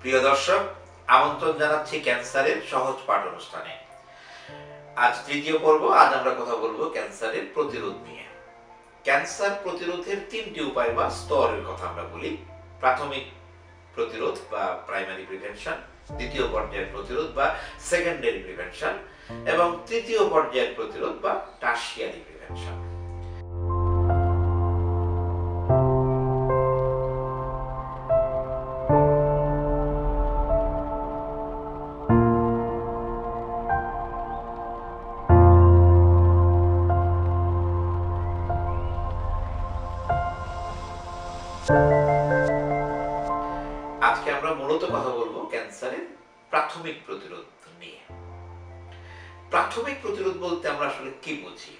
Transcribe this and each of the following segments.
প্রিয় দর্শক, আমন্ত্রণ জানাচ্ছি ক্যান্সারের সহজ পাঠ অনুষ্ঠানে আজ তৃতীয় পর্ব, আজ আমরা কথা বলব ক্যান্সারের প্রতিরোধ নিয়ে। ক্যান্সার প্রতিরোধের তিনটি উপায় বা স্তরের কথা আমরা বলি। প্রাথমিক প্রতিরোধ বা প্রাইমারি প্রিভেনশন, দ্বিতীয় পর্যায়ের প্রতিরোধ বা সেকেন্ডারি প্রিভেনশন, এবং তৃতীয় পর্যায়ের প্রতিরোধ বা টার্সিয়ারি প্রিভেনশন। আজকে আমরা মূলত কথা বলব ক্যান্সারের প্রাথমিক প্রতিরোধ নিয়ে। প্রাথমিক প্রতিরোধ বলতে আমরা আসলে কি বুঝি?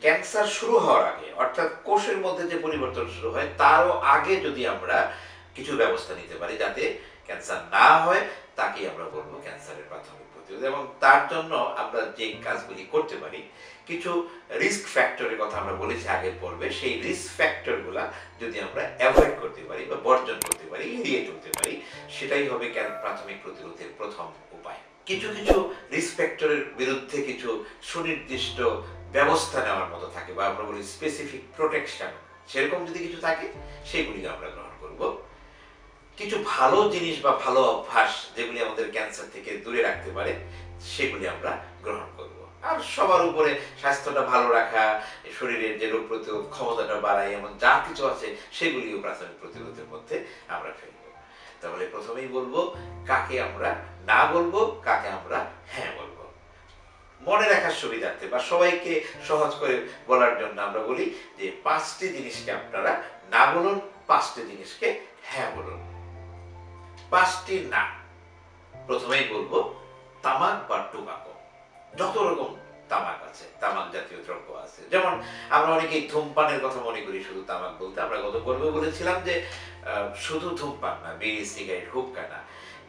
ক্যান্সার শুরু হওয়ার আগে, অর্থাৎ কোষের মধ্যে যে পরিবর্তন শুরু হয়, তারও আগে যদি আমরা কিছু ব্যবস্থা নিতে পারি যাতে ক্যান্সার না হয় তাকে আমরা বলব ক্যান্সারের প্রাথমিক প্রতিরোধ। এবং তার জন্য আমরা যে কাজগুলি করতে পারি, কিছু রিস্ক ফ্যাক্টরের কথা আমরা বলেছি আগের পর্বে, সেই রিস্ক ফ্যাক্টরগুলা যদি আমরা অ্যাভয়েড করতে পারি বা বর্জন করতে পারি, এড়িয়ে চলতে পারি, সেটাই হবে প্রাথমিক প্রতিরোধের প্রথম উপায়। কিছু কিছু রিস্ক ফ্যাক্টরের বিরুদ্ধে কিছু সুনির্দিষ্ট ব্যবস্থা নেওয়ার মতো থাকে বা আমরা বলি স্পেসিফিক প্রোটেকশন সেরকম যদি কিছু থাকে, সেগুলি আমরা গ্রহণ করব। কিছু ভালো জিনিস বা ভালো অভ্যাস যেগুলি আমাদের ক্যান্সার থেকে দূরে রাখতে পারে, সেগুলি আমরা গ্রহণ করব। আর সবার উপরে স্বাস্থ্যটা ভালো রাখা, শরীরের যে রোগ প্রতিরোধ ক্ষমতাটা বাড়ায়, এমন যা কিছু আছে, সেগুলিও প্রাথমিক প্রতিরোধের মধ্যে আমরা ফেলব। তাহলে প্রথমেই বলব, কাকে আমরা না বলব, কাকে আমরা হ্যাঁ বলব। মনে রাখার সুবিধার্থে বা সবাইকে সহজ করে বলার জন্য আমরা বলি যে, পাঁচটি জিনিসকে আপনারা না বলুন, পাঁচটি জিনিসকে হ্যাঁ বলুন। পাঁচটি না প্রথমেই বলব, তামাক বা টোবাকো। যত রকম তামাক আছে, তামাক জাতীয় দ্রব্য আছে। যেমন আমরা অনেকেই ধূমপানের কথা মনে করি, শুধু তামাক বলতে আমরা গত পর্বে বলেছিলাম যে শুধু ধূমপান না, বিড়ি, সিগারেট, হুক্কা না।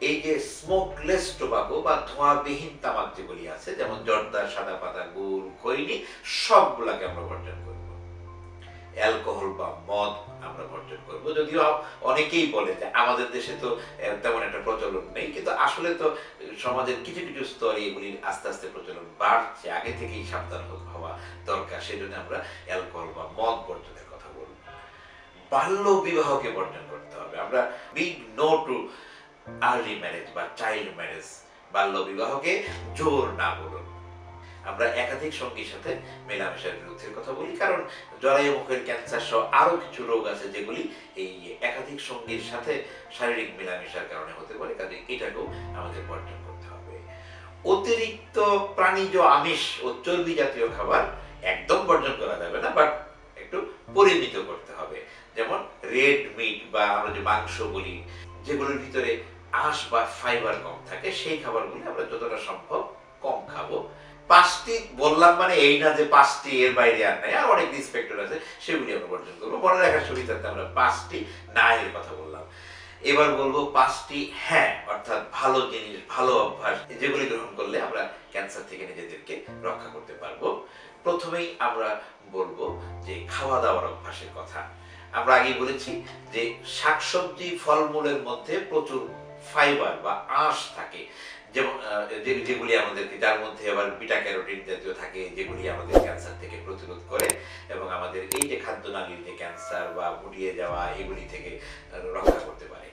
এই যে স্মোকলেস টোবাকো বা ধোঁয়াবিহীন তামাক যেগুলি আছে, যেমন জর্দা, সাদা পাতা, গুড়, খৈনি, সবগুলাকে আমরা বর্জন করব অ্যালকোহল বা মদ আমরা বর্জন করব। যদিও অনেকেই বলে যে আমাদের দেশে তো তেমন একটা প্রচলন নেই, কিন্তু আসলে তো সমাজের কিছু কিছু স্তরে এগুলির আস্তে আস্তে প্রচলন বাড়ছে। আগে থেকেই সাবধান হওয়া দরকার সেই জন্য আমরা অ্যালকোহল বা মদ বর্জনের কথা বলব। বাল্য বিবাহকে বর্জন করতে হবে। আমরা big no to early marriage বা চাইল্ড ম্যারেজ বাল্য বিবাহকে জোর না বলুন। আমরা একাধিক সঙ্গীর সাথে মেলামেশার বিরুদ্ধে কথা বলি, কারণ জরায়ু মুখের ক্যান্সার সহ আরও কিছু রোগ আছে যেগুলি এই একাধিক সঙ্গীর সাথে শারীরিক মেলামেশার কারণে হতে পারে, কাজে এটাকেও আমাদের বর্জন করতে হবে। অতিরিক্ত প্রাণীজ আমিষ ও চর্বি জাতীয় খাবার একদম বর্জন করা যাবে না বাট একটু পরিমিত করতে হবে। যেমন রেড মিট বা আমরা যে মাংস বলি, যেগুলোর ভিতরে আঁশ বা ফাইবার কম থাকে, সেই খাবারগুলি আমরা যতটা সম্ভব কম খাব। পাঁচটি বললাম মানে এই না যে পাঁচটি এর বাইরে আর নাই, আর অনেক ইন্সপেক্টর আছে, সেগুলি আমরা বর্জন করব। মনে রাখার সুবিধার্থে আমরা পাঁচটি না এর কথা বললাম। এবার বলব পাঁচটি হ্যাঁ অর্থাৎ ভালো জিনিস, ভালো অভ্যাস, যেগুলি গ্রহণ করলে আমরা ক্যান্সার থেকে নিজেদেরকে রক্ষা করতে পারব। প্রথমেই আমরা বলব যে খাওয়া দাওয়ার অভ্যাসের কথা। আমরা আগে বলেছি যে শাকসবজি ফলমূলের মধ্যে প্রচুর ফাইবার বা আঁশ থাকে। যেমন যেগুলি আমাদেরকে, যার মধ্যে আবার বিটা ক্যারোটিন জাতীয় থাকে, যেগুলি আমাদের ক্যান্সার থেকে প্রতিরোধ করে এবং আমাদের এই যে খাদ্যনালীর যে ক্যান্সার বা মুটিয়ে যাওয়া, এগুলি থেকে রক্ষা করতে পারে।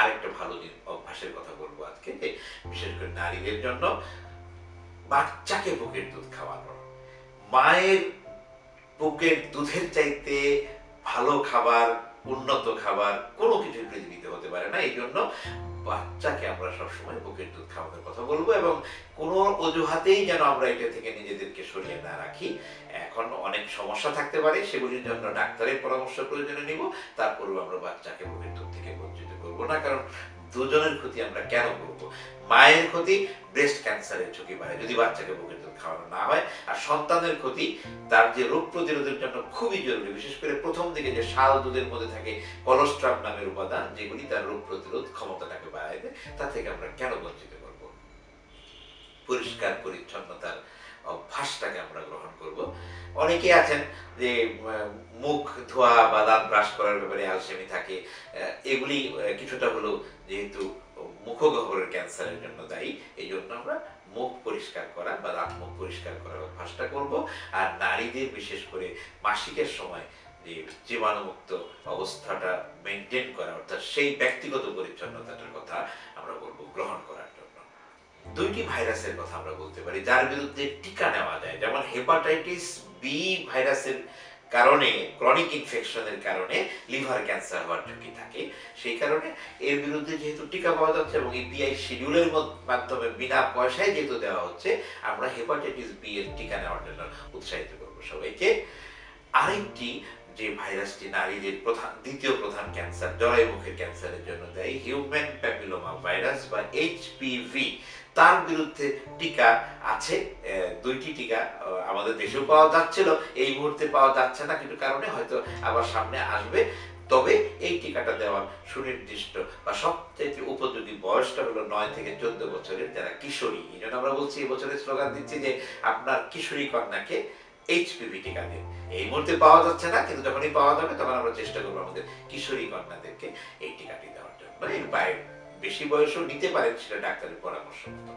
আরেকটা ভালো অভ্যাসের কথা বলব আজকে বিশেষ করে নারীদের জন্য বাচ্চাকে বুকের দুধ খাওয়ানো। মায়ের বুকের দুধের চাইতে ভালো খাবার উন্নত খাবার কোনো কিছু পৃথিবীতে হতে পারে না এই জন্য বাচ্চাকে আমরা সবসময় বুকের দুধ খাওয়ানোর কথা বলব এবং কোনো অজুহাতেই যেন আমরা এটা থেকে নিজেদেরকে সরিয়ে না রাখি। এখন অনেক সমস্যা থাকতে পারে, সেগুলির জন্য ডাক্তারের পরামর্শ প্রয়োজনে নিব, তারপরেও আমরা বাচ্চাকে বুকের দুধ থেকে বঞ্চিত করব না, কারণ দুজনের ক্ষতি আমরা কেন করব? মায়ের ক্ষতি ব্রেস্ট ক্যান্সারের ঝুঁকি বাড়ে। যদি বাচ্চাকে বুকের দুধ খাওয়ানো না হয়, আর সন্তানের ক্ষতি, তার যে রোগ প্রতিরোধের জন্য খুবই জরুরি, বিশেষ করে প্রথম দিকে যে শাল দুধের মধ্যে থাকে কলোস্ট্রাম নামের উপাদান, যেগুলি তার রোগ প্রতিরোধ ক্ষমতাটাকে বাড়ায় দেয় তা থেকে আমরা কেন বঞ্চিত করব? পরিষ্কার, পরিচ্ছন্নতার অভ্যাসটাকে আমরা গ্রহণ করব। অনেকে আছেন যে মুখ ধোয়া বা দাঁত ব্রাশ করার ব্যাপারে আলসেমি থাকে এগুলি কিছুটা হলেও যেহেতু মুখগহ্বরের ক্যান্সারের জন্য দায়ী এই জন্য আমরা মুখ পরিষ্কার করা বা দাঁত মুখ পরিষ্কার করার অভ্যাসটা করব। আর নারীদের বিশেষ করে মাসিকের সময় যে, জীবাণুমুক্ত অবস্থাটা মেনটেন করা, অর্থাৎ সেই ব্যক্তিগত পরিচ্ছন্নতাটার কথা আমরা বলব গ্রহণ করার জন্য। দুইটি ভাইরাসের কথা আমরা বলতে পারি, যার বিরুদ্ধে টিকা নেওয়া যায়, যেমন হেপাটাইটিস বি ভাইরাসের কারণে ক্রনিক ইনফেকশনের কারণে লিভার ক্যান্সার হওয়ার ঝুঁকি থাকে। সেই কারণে এর বিরুদ্ধে যেহেতু টিকা পাওয়া যাচ্ছে এবং ইপিআই শিডিউলের মাধ্যমে বিনা পয়সায় যেহেতু দেওয়া হচ্ছে, আমরা হেপাটাইটিস বি এর টিকা নেওয়ার জন্য উৎসাহিত করব সবাইকে। আরেকটি, যে ভাইরাসটি নারীদের প্রধান, দ্বিতীয় প্রধান ক্যান্সার জরায়ুমুখের ক্যান্সারের জন্য দেয় হিউম্যান প্যাপিলোমা ভাইরাস বা এইচপিভি তার বিরুদ্ধে টিকা আছে দুইটি টিকা আমাদের দেশেও পাওয়া যাচ্ছিল, এই মুহূর্তে পাওয়া যাচ্ছে না কিন্তু কারণে, হয়তো আবার সামনে আসবে। তবে এই টিকাটা দেওয়ার সুনির্দিষ্ট বা সবচেয়ে উপযোগী বয়সটা হলো নয় থেকে চোদ্দ বছরের যারা কিশোরী। এই জন্য আমরা বলছি এবছরের স্লোগান দিচ্ছি যে আপনার কিশোরী কন্যাকে এইচপিভি টিকা দিন। এই মুহূর্তে পাওয়া যাচ্ছে না, কিন্তু যখনই পাওয়া যাবে, তখন আমরা চেষ্টা করব আমাদের কিশোরী কন্যাদেরকে এই টিকাটি দেওয়ার জন্য, এর বাইরে। বেশি বয়সও নিতে পারেন সেটা ডাক্তারের পরামর্শ মতো।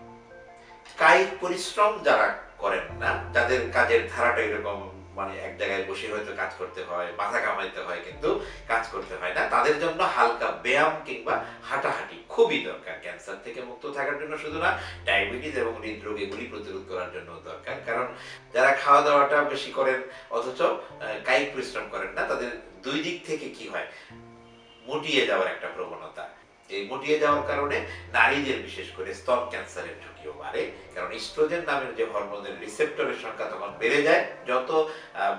কায়িক পরিশ্রম যারা করেন না যাদের কাজের ধারাটা এরকম মানে এক জায়গায় বসে হয়তো কাজ করতে হয়, মাথা কামাইতে হয় কিন্তু কাজ করতে হয় না। তাদের জন্য হালকা ব্যায়াম কিংবা হাঁটাহাঁটি খুবই দরকার। ক্যান্সার থেকে মুক্ত থাকার জন্য শুধু না, ডায়াবেটিস এবং হৃদরোগ এগুলি প্রতিরোধ করার জন্য দরকার। কারণ যারা খাওয়া দাওয়াটা বেশি করেন, অথচ কায়িক পরিশ্রম করেন না, তাদের দুই দিক থেকে কি হয়? মুটিয়ে যাওয়ার একটা প্রবণতা। এই মুটিয়ে যাওয়ার কারণে নারীদের বিশেষ করে স্তন ক্যান্সারের ঝুঁকিও বাড়ে। কারণ ইস্ট্রোজেন নামের যে হরমোনের রিসেপ্টরের সংখ্যা তখন বেড়ে যায়, যত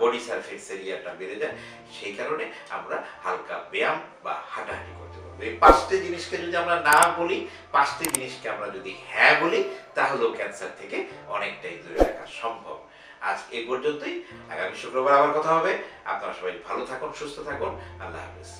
বডি সারফেস এরিয়াটা বেড়ে যায়, সেই কারণে আমরা হালকা ব্যায়াম বা হাঁটাহাঁটি করতে পারব। এই পাঁচটি জিনিসকে যদি আমরা না বলি, পাঁচটি জিনিসকে আমরা যদি হ্যাঁ বলি, তাহলেও ক্যান্সার থেকে অনেকটাই দূরে রাখা সম্ভব। আজ এ পর্যন্তই। আগামী শুক্রবার আবার কথা হবে। আপনারা সবাই ভালো থাকুন, সুস্থ থাকুন। আল্লাহ হাফিজ।